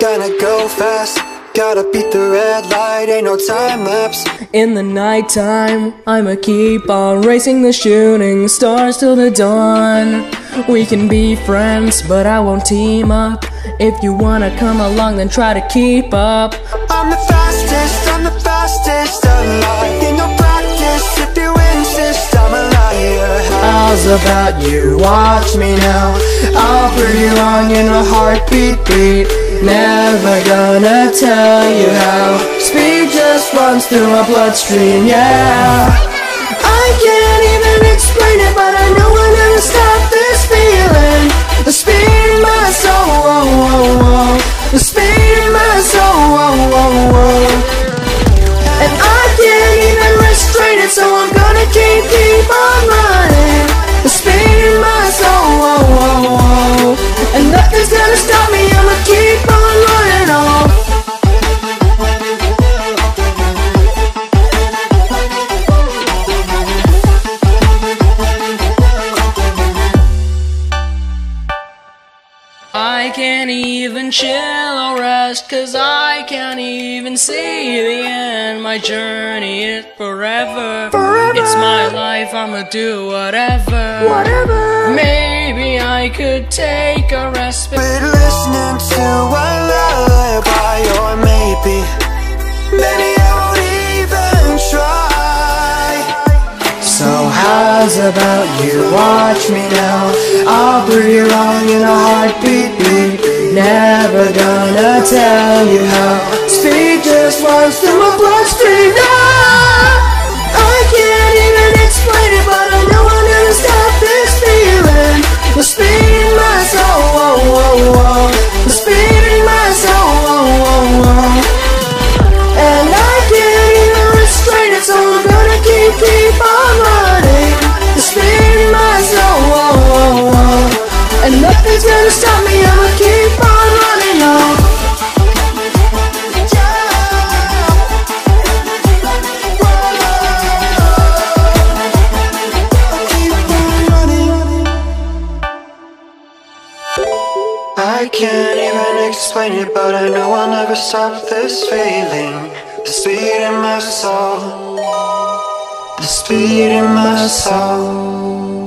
gonna go fast. Gotta beat the red light, ain't no time lapse. In the nighttime, I'ma keep on racing the shooting stars till the dawn. We can be friends, but I won't team up. If you wanna come along, then try to keep up. I'm the fastest, I'm the fastest alive. In no practice, if you insist, I'm a liar. How's about you? Watch me now. I'll prove you wrong in a heartbeat beat. Never gonna tell you how. Speed just runs through my bloodstream, yeah. I can't even chill or rest Cause I can't even see the end My journey is forever Forever. It's my life, I'ma do whatever Whatever. Maybe I could take a respite But listening to a lullaby, or maybe, maybe about you. Watch me now. I'll prove you wrong in a heartbeat. Beat Never gonna tell you how. Speed just runs through my bloodstream I can't even explain it, but I know I'll never stop this feeling. The speed in my soul, the speed in my soul.